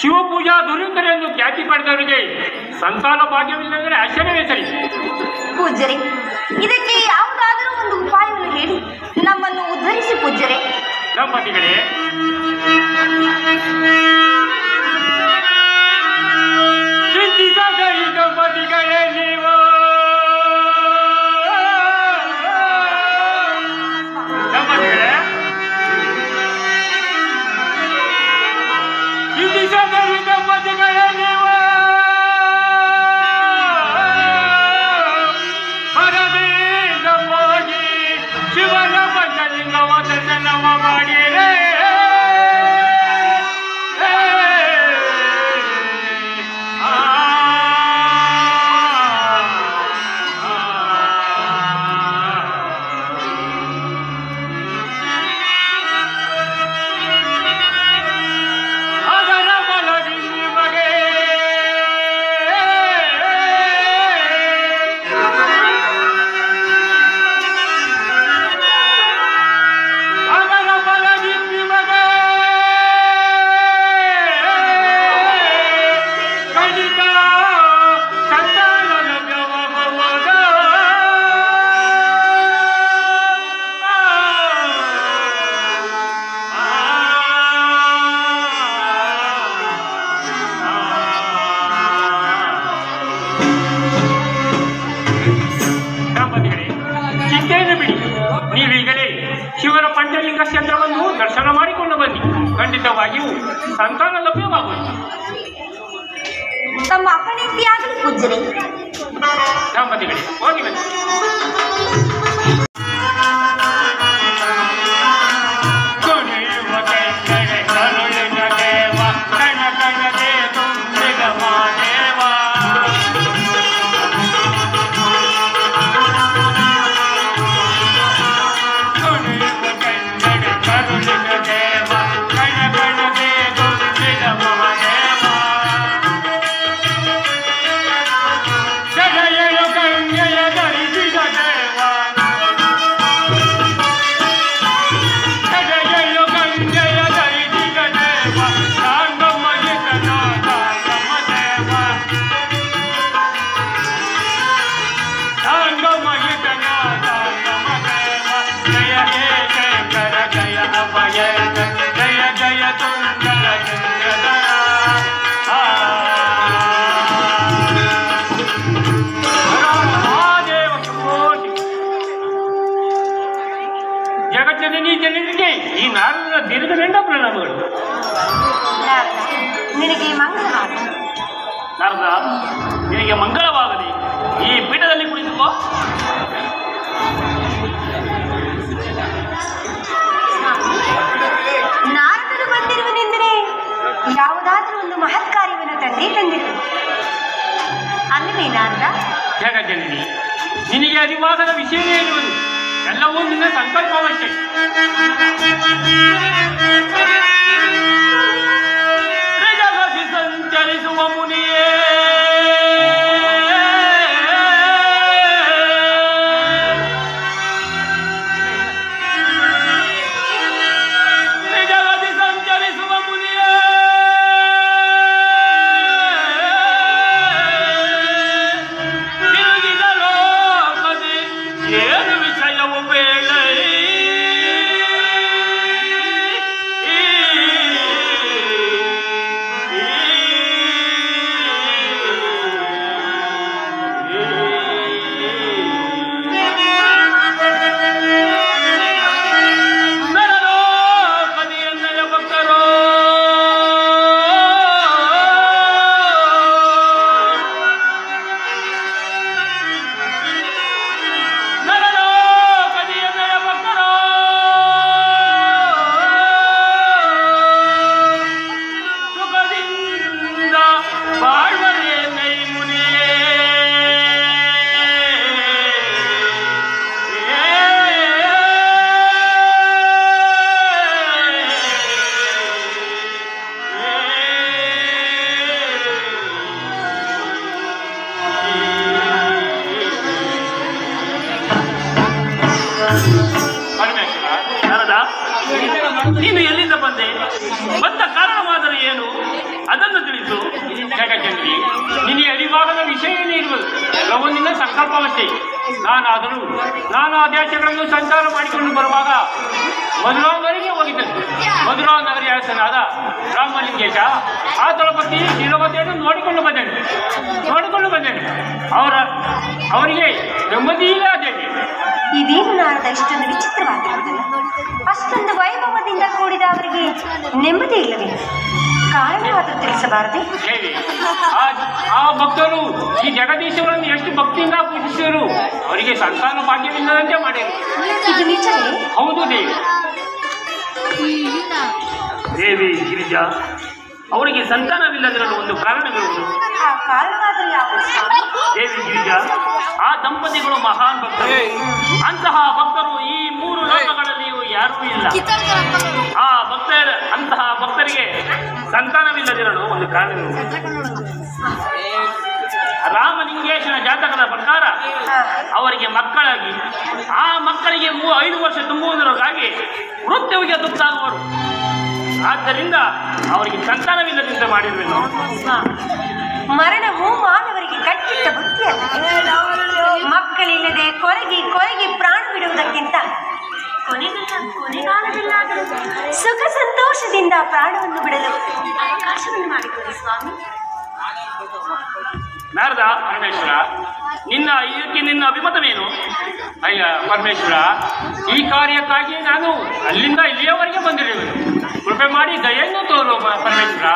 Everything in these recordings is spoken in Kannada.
ಶಿವಪೂಜಾ ಎಂದು ಖ್ಯಾತಿ ಪಡೆದವರಿಗೆ ಸಂತಾನ ಭಾಗ್ಯವಿಲ್ಲದರೆ ಆಶ್ಚರ್ಯವೇ ಸರಿ. ಪೂಜ್ಯರೇ ಇದಕ್ಕೆ ಯಾವುದಾದರೂ ಒಂದು ಉಪಾಯವನ್ನು ಹೇಳಿ. ನಮ್ಮನ್ನು ಉದ್ಧರಿಸಿ ಪೂಜ್ಯರೇ. ದಂಪತಿಗಳೇ ದಾಂಪತಿಗಳಿಗೆ ಹೋಗಿ ಬನ್ನಿ ಆ ಭಕ್ತರ ಅಂತಹ ಭಕ್ತರಿಗೆ ಸಂತಾನವಿಲ್ಲದಿರಲು ಒಂದು ಕಾರಣ ರಾಮಲಿಂಗೇಶನ ಜಾತಕದ ಪ್ರಕಾರ ಅವರಿಗೆ ಮಕ್ಕಳಾಗಿ ಆ ಮಕ್ಕಳಿಗೆ ಮೂವ ಐದು ವರ್ಷ ತುಂಬುವುದರಾಗಿ ಮೃತ್ಯುವಿಗೆ ತುತ್ತಾಗುವರು. ಆದ್ದರಿಂದ ಅವರಿಗೆ ಸಂತಾನವಿಲ್ಲದಿಂದ ಮಾಡಿರಬೇಕು ಮರಣವು ಮಾನವರಿಗೆ ಕಟ್ಟಿಟ್ಟ ಬುದ್ಧಿಯಲ್ಲ. ಮಕ್ಕಳಿಲ್ಲದೆ ಕೊರಗಿ ಕೊರಗಿ ಪ್ರಾಣ ಬಿಡುವುದಕ್ಕಿಂತ ಸುಖ ಸಂತೋಷದಿಂದ ಪ್ರಾಣವನ್ನು ಬಿಡಲು ಅವಕಾಶವನ್ನು ಮಾಡಿಕೊಡಿ, ಸ್ವಾಮಿ. ನಾರದ ಪರಮೇಶ್ವರ, ನಿನ್ನ ಇದಕ್ಕೆ ನಿನ್ನ ಅಭಿಮತವೇನು? ಅಯ್ಯ, ಪರಮೇಶ್ವರ, ಈ ಕಾರ್ಯಕ್ಕಾಗಿ ನಾನು ಅಲ್ಲಿಂದ ಇಲ್ಲಿಯವರೆಗೆ ಬಂದಿರುವೆನು. ಕೃಪೆ ಮಾಡಿ ದಯೆಯನ್ನು ತೋರು ಪರಮೇಶ್ವರ.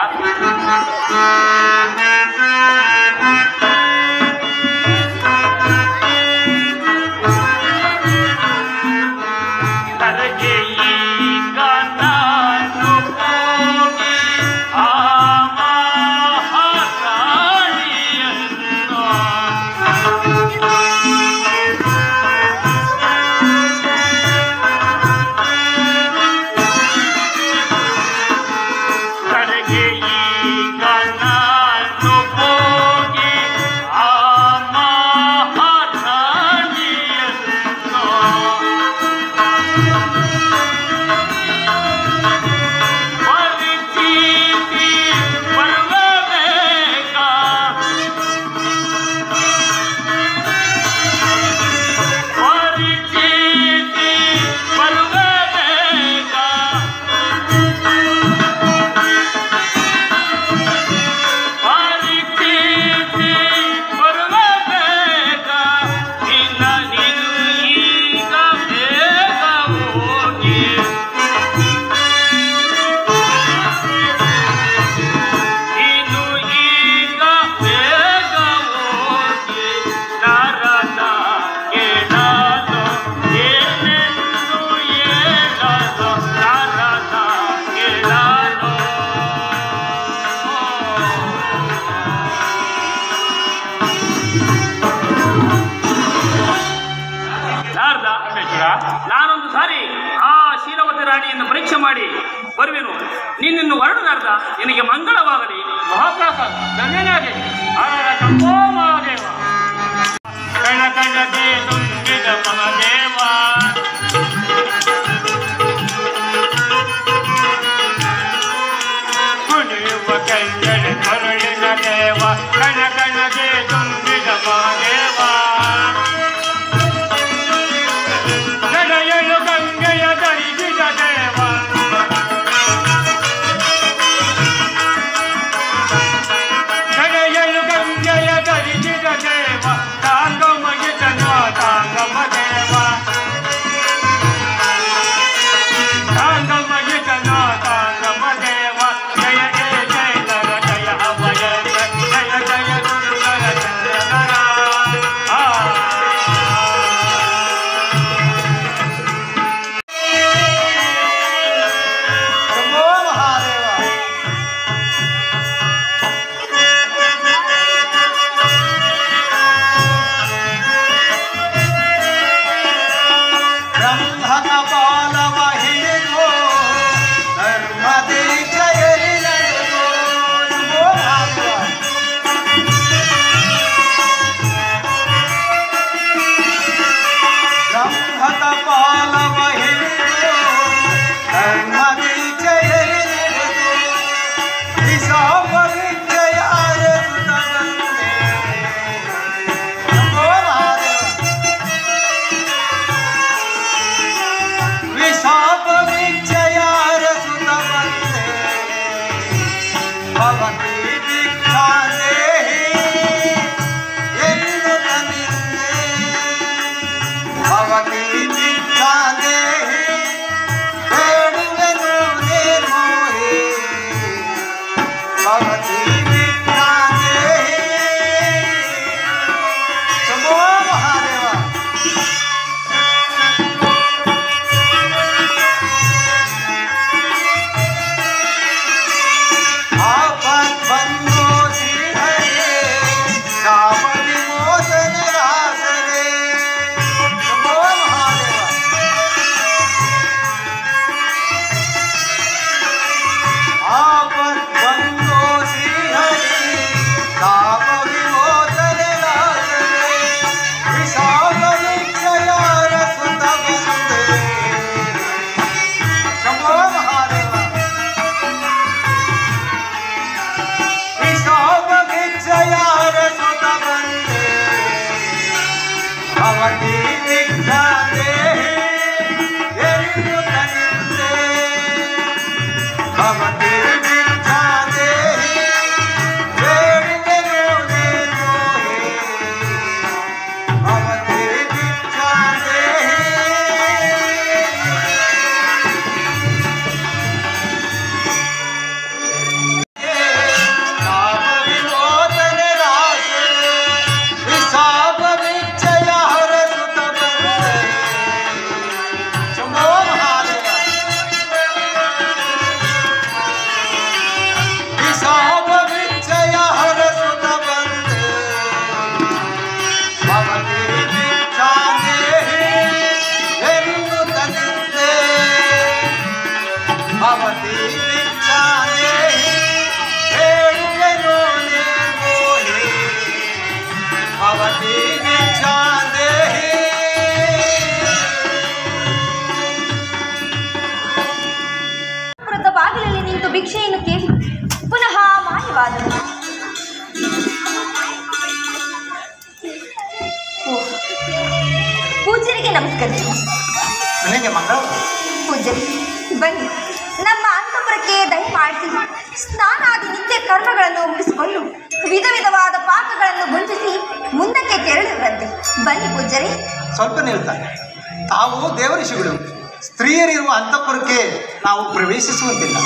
ನಾವು ಪ್ರವೇಶಿಸುವಂತಿಲ್ಲ.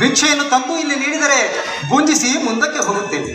ಭಿಕ್ಷೆಯನ್ನು ತಂದು ಇಲ್ಲಿ ನೀಡಿದರೆ ಗುಂಜಿಸಿ ಮುಂದಕ್ಕೆ ಹೋಗುತ್ತೇವೆ.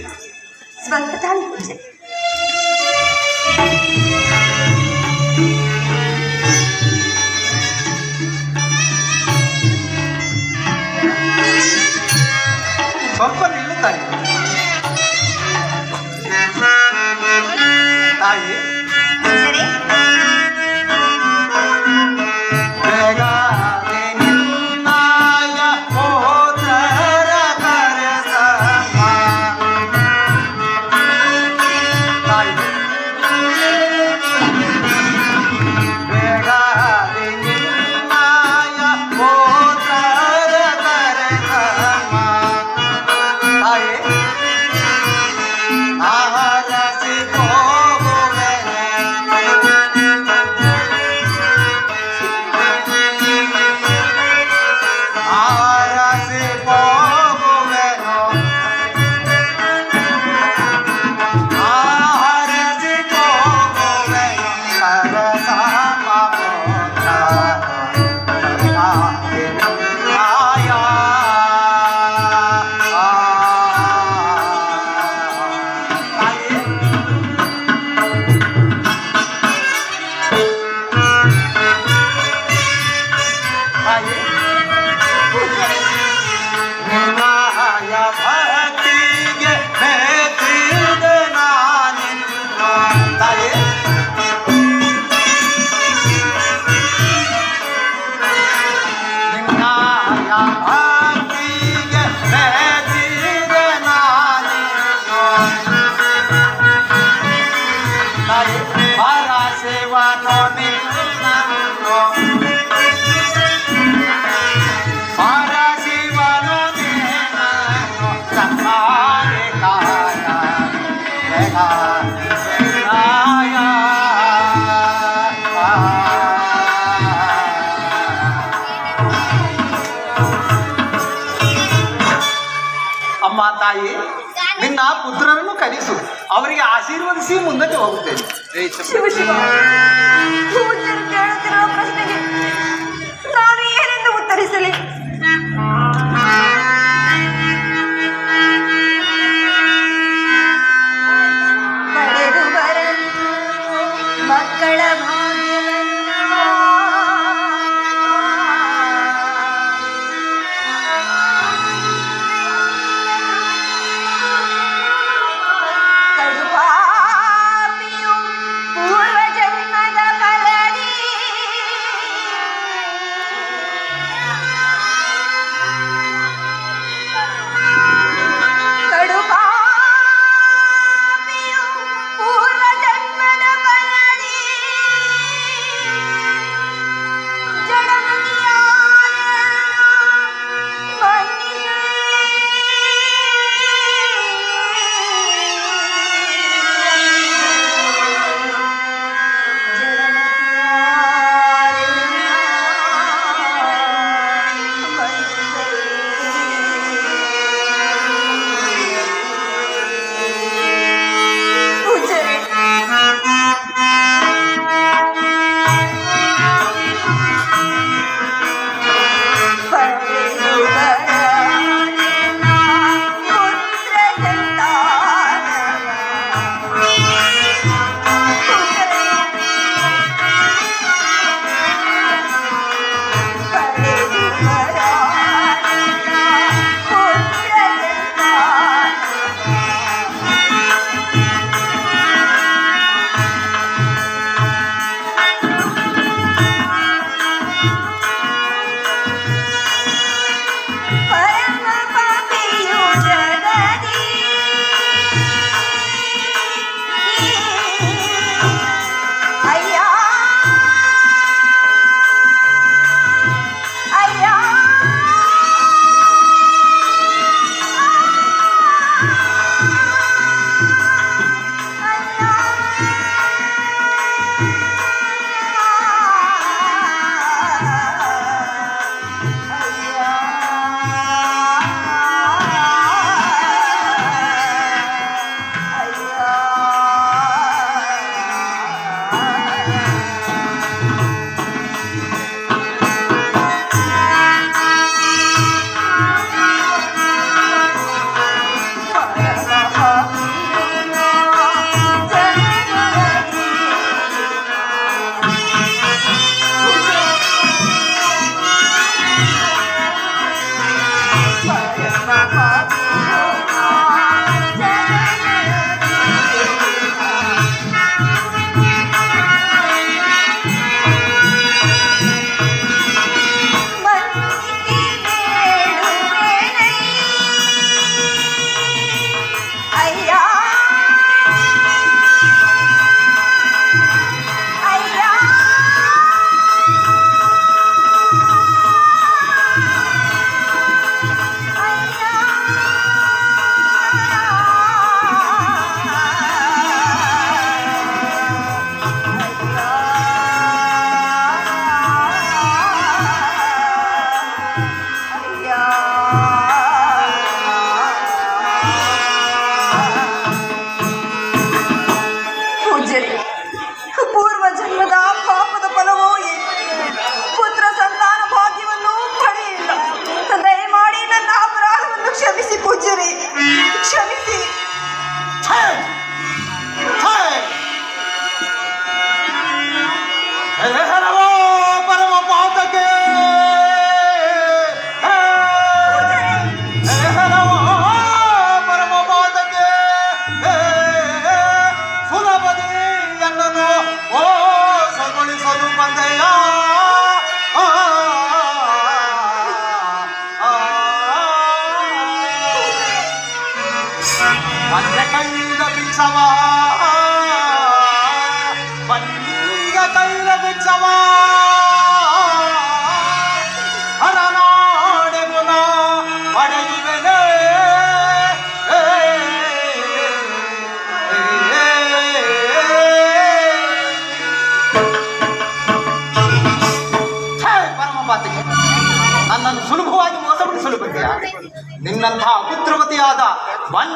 সবার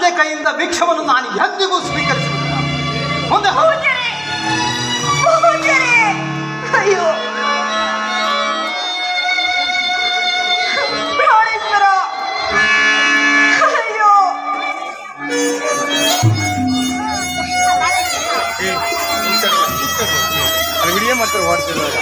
ಆತನ ಕೈಯಿಂದ ಭಿಕ್ಷವನ್ನು ನಾನು ಎಂದಿಗೂ ಸ್ವೀಕರಿಸುವುದಿಲ್ಲ ಮುಂದೆ ಅಯ್ಯೋ ಮಾಡ್ತಾರೆ ಮಾಡ್ತಿದ್ದಾರೆ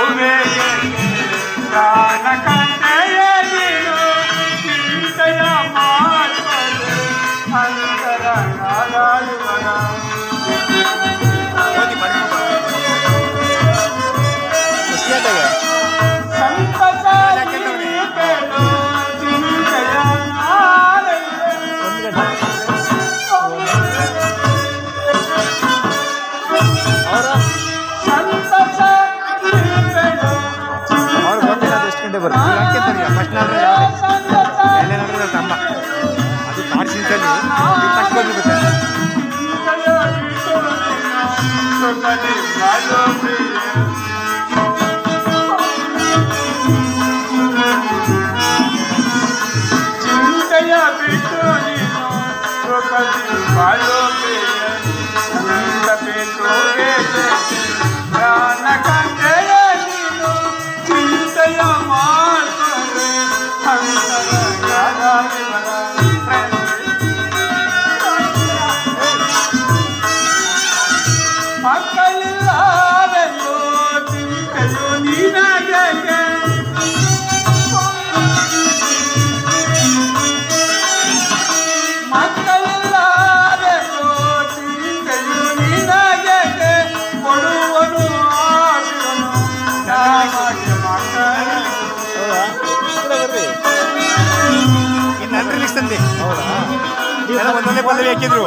ಪಲ್ಲವಿ ಹಾಕಿದ್ರು.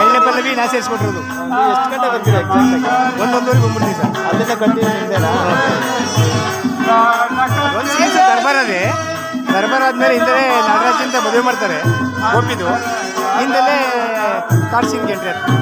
ಎರಡನೇ ಪಲ್ಲವಿ ನಾ ಸೇರಿಸ್ಕೊಟ್ಟಿರೋದು ಎಷ್ಟು ಗಂಟೆ ಬರ್ತೀರಾ ಒಂದೊಂದೂರಿಗೆ ಬಂದ್ಬಿಡ್ತೀನಿ ಸರ್. ಅದನ್ನ ಕಂಟಿನ್ಯೂ ಒಂದು ಸೀಸನ್ ದರ್ಬಾರದೇ ದರ್ಬಾರ್ ಆದಮೇಲೆ ಹಿಂದೆ ನಾಗರಾಜ್ ಅಂತ ಮದುವೆ ಮಾಡ್ತಾರೆ. ಒಪ್ಪಿದ್ದು ಹಿಂದೆಲ್ಲೇ ಕಾರ್ಸಿಂಗ್ ಗೆಂಟ್ರಿ ಆಗ್ತದೆ.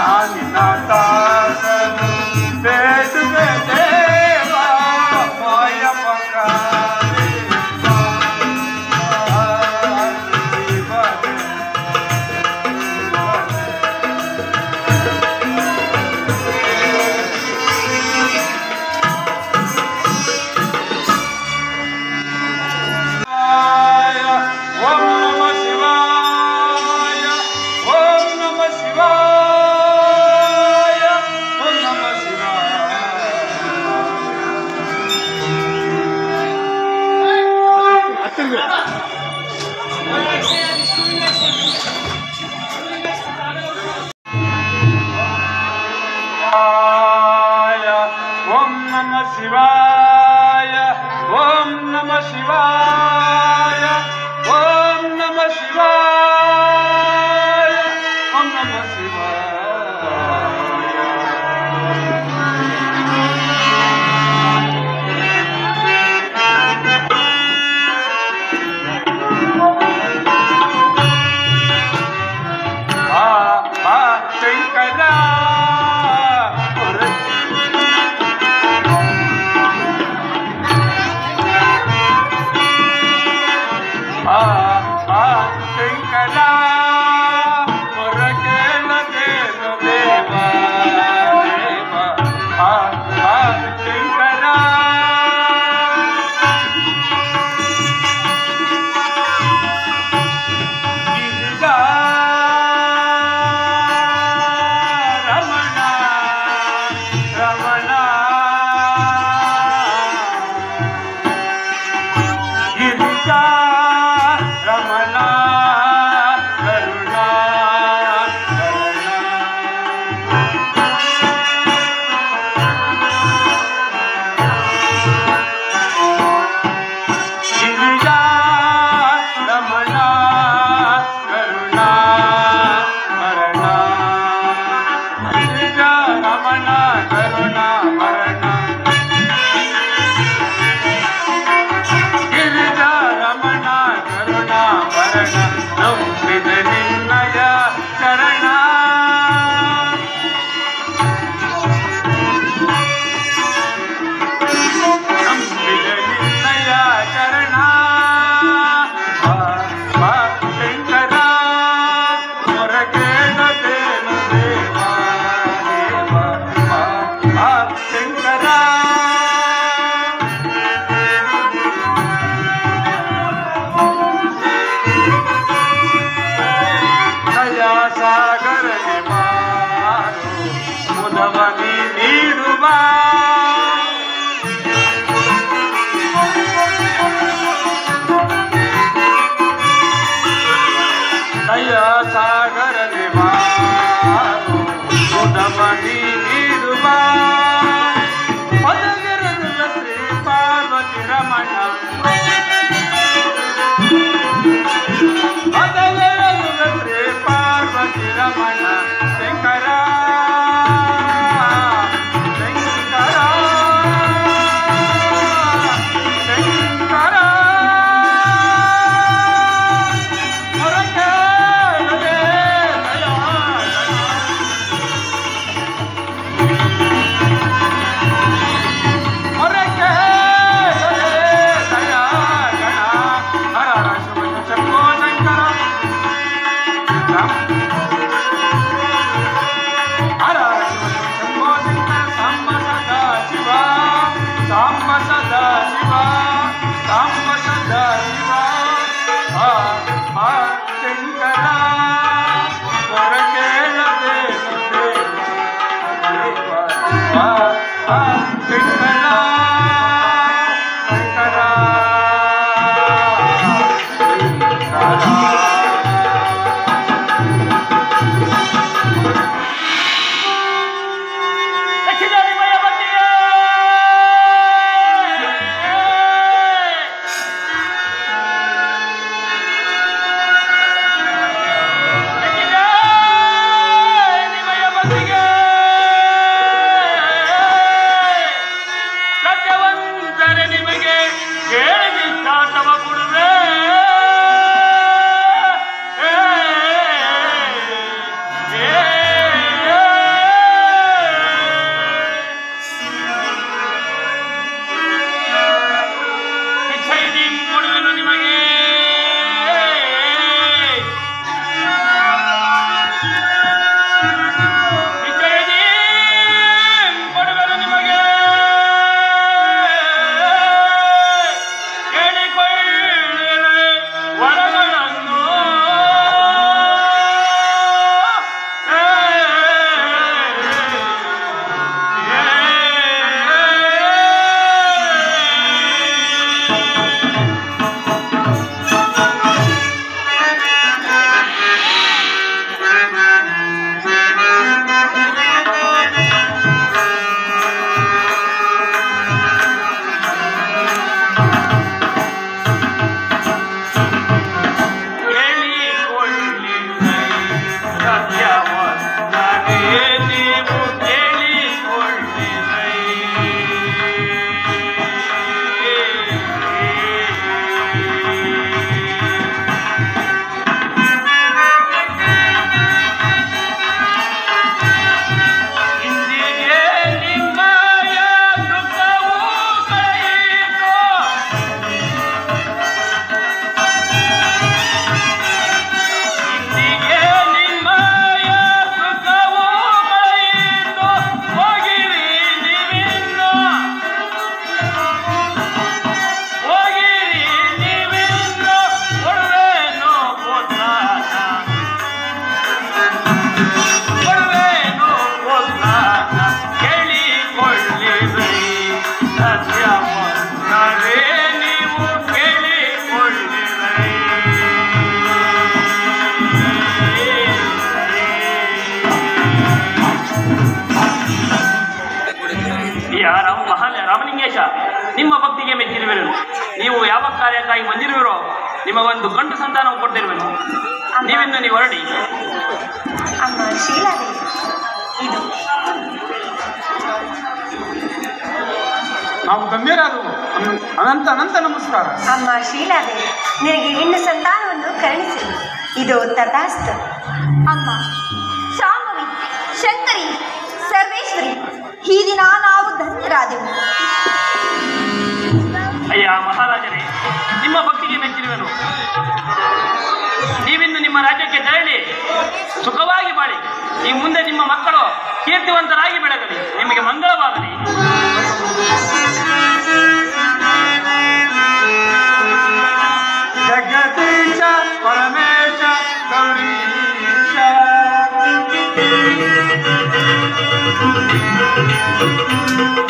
阿里嘎多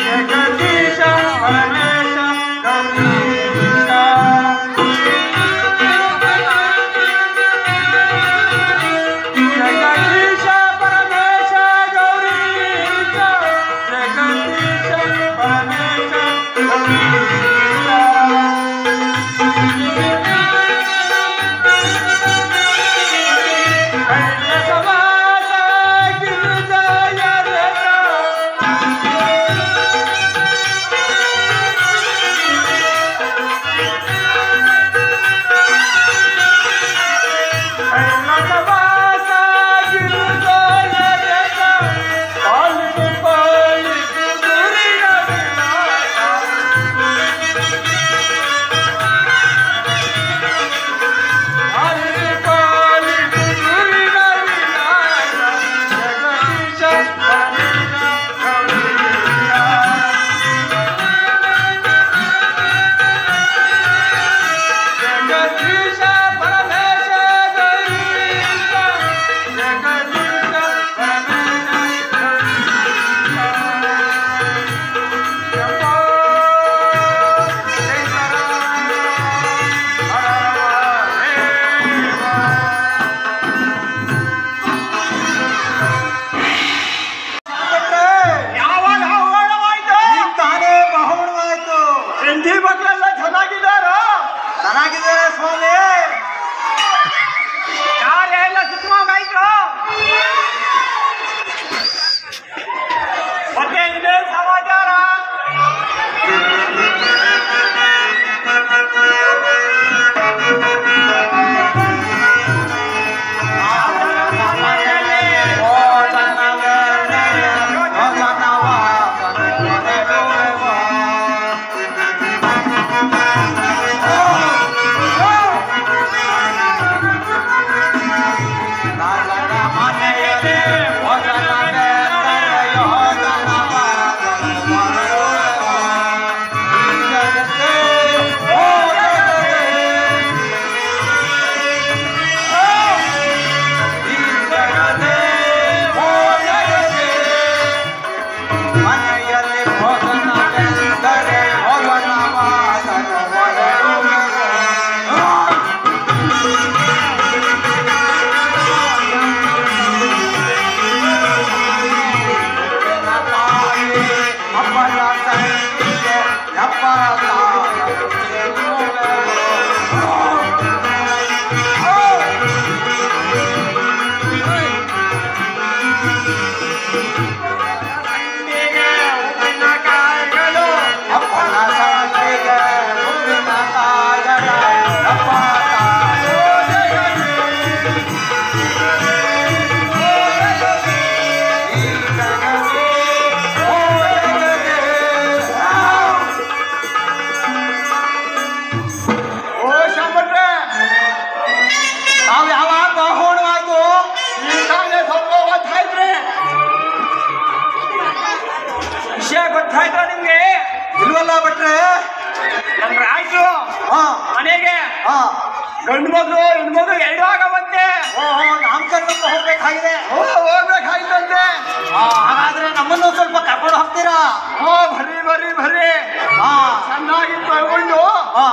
जगदीश परमेश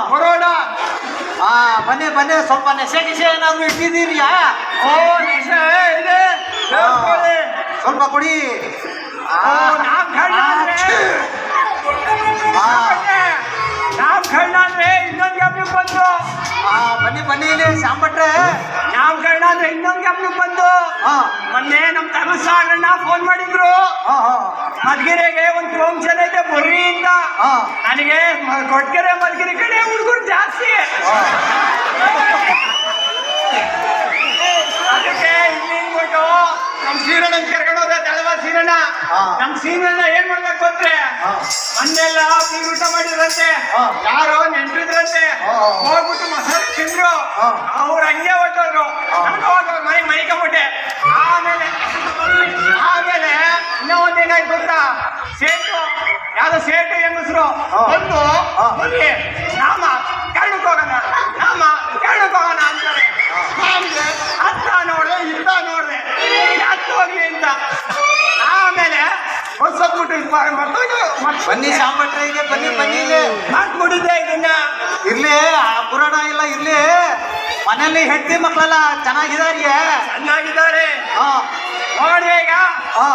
બરોડા. હા મને મને સોંપાને શેકી છે એના રૂઈ કીધી રી હા. ઓ નિશે હે ઇને સોંપાને કોડી આ નામ ખાડા રે હા. ಗಮನಕ್ಕೆ ಬಂತು ಆ ಬನ್ನಿ ಬನ್ನಿ ಇಲ್ಲಿ ಶಾಂಭಟ್ರೆ. ಕಳ್ಳ ಅಂದ್ರೆ ಇನ್ನೊಂದು ಗಮನಕ್ಕೆ ಬಂತು ಹಾ. ಮೊನ್ನೆ ನಮ್ ತಮಸಾಗಣ್ಣ ಫೋನ್ ಮಾಡಿದ್ರು. ಮದ್ಗಿರೆಗೆ ಒಂದು ಫಂಕ್ಷನ್ ಐತೆ ಬರ್ರಿ ಅಂತ ಹಾ. ನನಗೆ ಕೊಟ್ಗೆರೆ ಮದ್ಗಿರಿ ಕಡೆ ಹುಡುಗರು ಜಾಸ್ತಿ. ಅದಕ್ಕೆ ಇಲ್ಲಿ ಬಿಟ್ಟು ನಮ್ ಸೀರಣ್ಣ ಕರ್ಕೊಂಡು ತಳವ ಸೀರಣ್ಣ. ನಮ್ ಸೀರಣ್ಣ ಏನ್ ಮಾಡ್ಬೇಕು ಅಂದ್ರೆ ಬೀರ್ ಊಟ ಮಾಡಿದ್ರಂತೆ. ಯಾರೋ ನೆಂಟಿದ್ರಂತೆ. ಹೋಗ್ಬಿಟ್ಟು ಮಸಾಲೆ ತಿಂದ್ರು. ಅವ್ರ ಹಂಗೆ ಹೊಟ್ಟೋದ್ರು ಹೋಗಿ ಮನೆ ಮೈಕೊಂಬಿಟ್ಟೆ. ಆಮೇಲೆ ಆಮೇಲೆ ಇನ್ನೂ ಒಂದೇನಾಯ್ತು ಗೊತ್ತಾ? ಸೇಟು. ಯಾವ್ದೋ ಸೇಟು ಹೆಂಗಸ್ರು. ಬಂದು ನಾಮ ಕರ್ಣಕ್ಕೆ ಹೋಗೋಣ ನಾಮ ಕರ್ಣಕ್ಕೆ ಹೋಗೋಣ ಅಂತಾರೆ. ನಮ್ಗೆ ಅತ್ತ ನೋಡ್ದೆ ಇತ್ತ ನೋಡ್ದೆ ಯಾಕೆ ಹೋಗ್ಲಿ ಅಂತ ಆಮೇಲೆ ಹೊಸದ್ಬಿಟ್ಟು ಇದು ಮಾಡಿ ಮರ್ತೋಯ್ತು ಬನ್ನಿ ಶಾಂಭಟ್ರೆ ಇಲ್ಲಿ ಬನ್ನಿ ಬನ್ನಿ ಇಲ್ಲಿ ಮಾಡ್ಬಿಟ್ಟಿದ್ದೆ ಇದನ್ನ ಇರ್ಲಿ ಆ ಪುರಾಣ ಇಲ್ಲ ಇರ್ಲಿ ಮನೆಯಲ್ಲಿ ಹೆಂಡತಿ ಮಕ್ಕಳೆಲ್ಲ ಚೆನ್ನಾಗಿದಾರಿಯೇ ಚೆನ್ನಾಗಿದ್ದಾರೆ ಹಾ ನೋಡಿ ಈಗ ಹಾ